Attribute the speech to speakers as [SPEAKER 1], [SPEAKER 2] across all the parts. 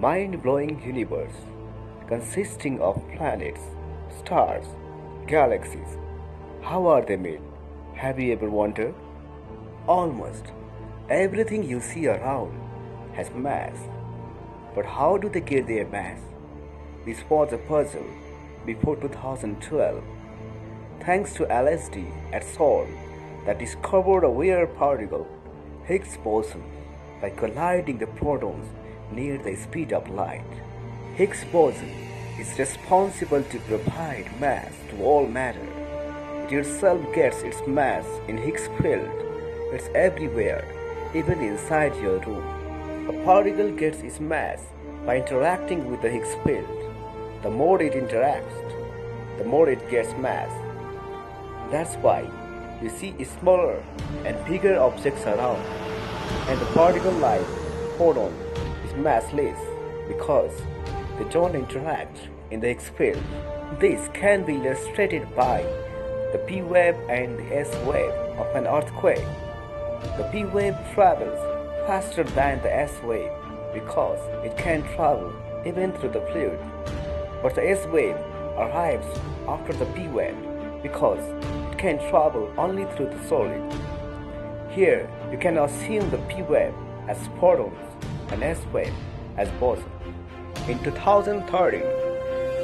[SPEAKER 1] mind blowing universe consisting of planets, stars, galaxies. How are they made? Have you ever wondered? Almost everything you see around has mass. But how do they get their mass? This was a puzzle before 2012. Thanks to LHC at CERN that discovered a weird particle, Higgs boson, by colliding the protons near the speed of light. Higgs boson is responsible to provide mass to all matter. It itself gets its mass in Higgs field. It's everywhere, even inside your room. A particle gets its mass by interacting with the Higgs field. The more it interacts, the more it gets mass. That's why you see smaller and bigger objects around, and the particle like photon massless because they don't interact in the Higgs field. This can be illustrated by the P wave and the S wave of an earthquake. The P wave travels faster than the S wave because it can travel even through the fluid. But the S wave arrives after the P wave because it can travel only through the solid. Here you can assume the P wave as photons and as boson. In 2013,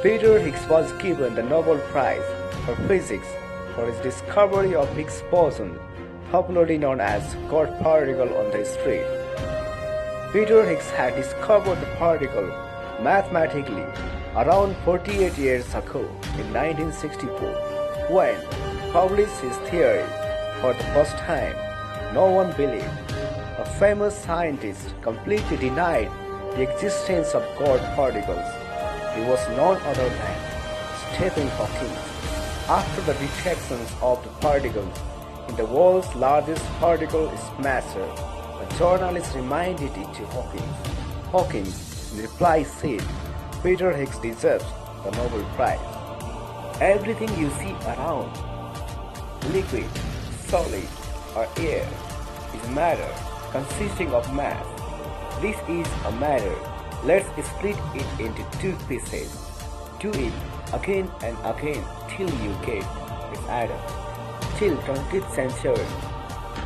[SPEAKER 1] Peter Higgs was given the Nobel Prize for Physics for his discovery of Higgs boson, popularly known as God particle on the street. Peter Higgs had discovered the particle mathematically around 48 years ago in 1964 when he published his theory for the first time. No one believed. Famous scientist completely denied the existence of God particles. He was none other than Stephen Hawking. After the detections of the particles in the world's largest particle smasher, a journalist reminded it to Hawking. Hawking, in reply, said, Peter Higgs deserves the Nobel Prize. Everything you see around, liquid, solid, or air, is matter consisting of mass. This is a matter. Let's split it into two pieces. Do it again and again till you get its atom. Till 20th century,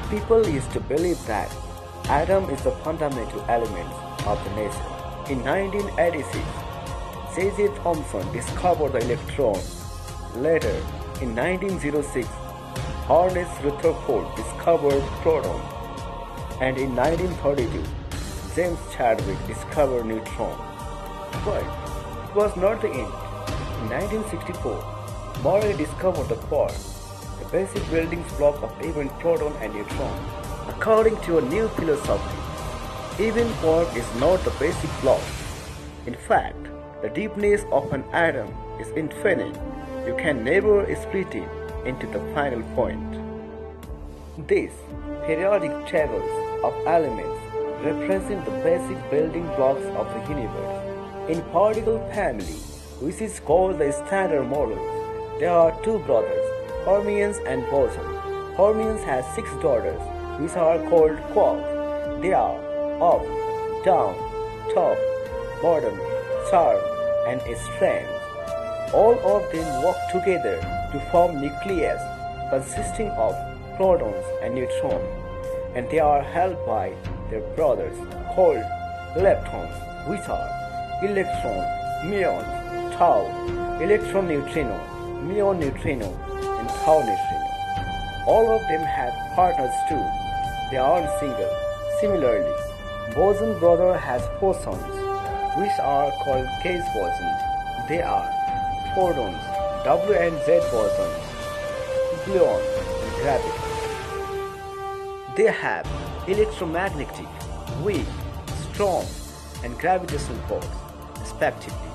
[SPEAKER 1] people used to believe that atom is the fundamental element of the nature. In 1986, J.J. Thomson discovered the electron. Later, in 1906, Ernest Rutherford discovered proton. And in 1932, James Chadwick discovered neutron. But it was not the end. In 1964, Murray discovered the quark, the basic building block of even proton and neutron. According to a new philosophy, even quark is not the basic block. In fact, the deepness of an atom is infinite. You can never split it into the final point. These periodic tables of elements represent the basic building blocks of the universe. In particle family, which is called the standard model, there are two brothers, fermions and boson. Fermions has six daughters, which are called quarks. They are up, down, top, bottom, charm, and strange. All of them work together to form nucleus consisting of protons and neutrons, and they are held by their brothers called leptons, which are electron, muon, tau, electron neutrino, muon neutrino, and tau neutrino. All of them have partners too. They aren't single. Similarly, boson brother has bosons, which are called gauge bosons. They are photons, W and Z bosons, gluon, and gravity. They have electromagnetic, weak, strong, and gravitational force, respectively.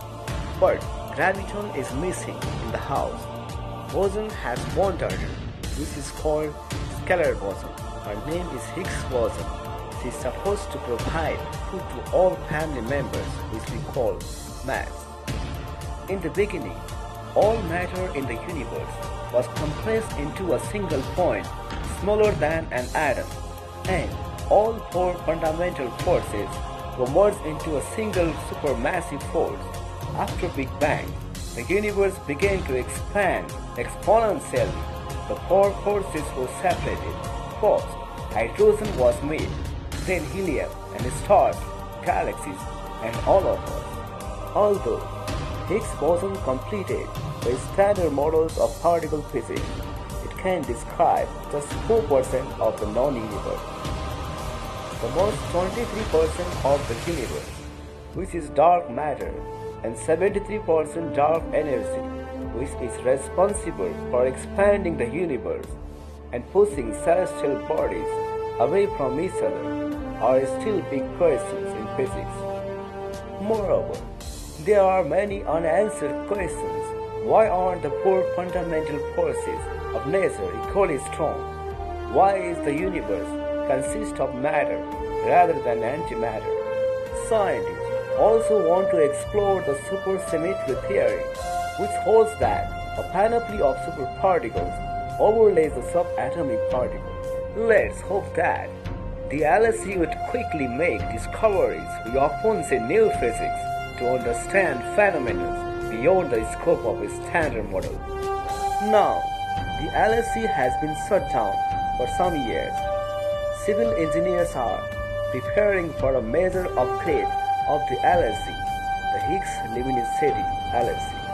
[SPEAKER 1] But graviton is missing in the house. Boson has one daughter, is called scalar boson. Her name is Higgs boson. She is supposed to provide food to all family members, which we call mass. In the beginning, all matter in the universe was compressed into a single point smaller than an atom, and all four fundamental forces were merged into a single supermassive force. After Big Bang, the universe began to expand exponentially. The four forces were separated. First, hydrogen was made, then helium and stars, galaxies, and all of us. Although Higgs boson completed the standard models of particle physics, can describe just 4% of the non-universe. The most 23% of the universe, which is dark matter, and 73% dark energy, which is responsible for expanding the universe and pushing celestial bodies away from each other, are still big questions in physics. Moreover, there are many unanswered questions. Why aren't the four fundamental forces of nature equally strong? Why is the universe consist of matter rather than antimatter? Scientists also want to explore the supersymmetry theory, which holds that a panoply of superparticles overlays the subatomic particle. Let's hope that the LHC would quickly make discoveries we often say new physics to understand phenomena beyond the scope of a standard model. Now, the LHC has been shut down for some years. Civil engineers are preparing for a major upgrade of the LHC, the Higgs Living City LHC.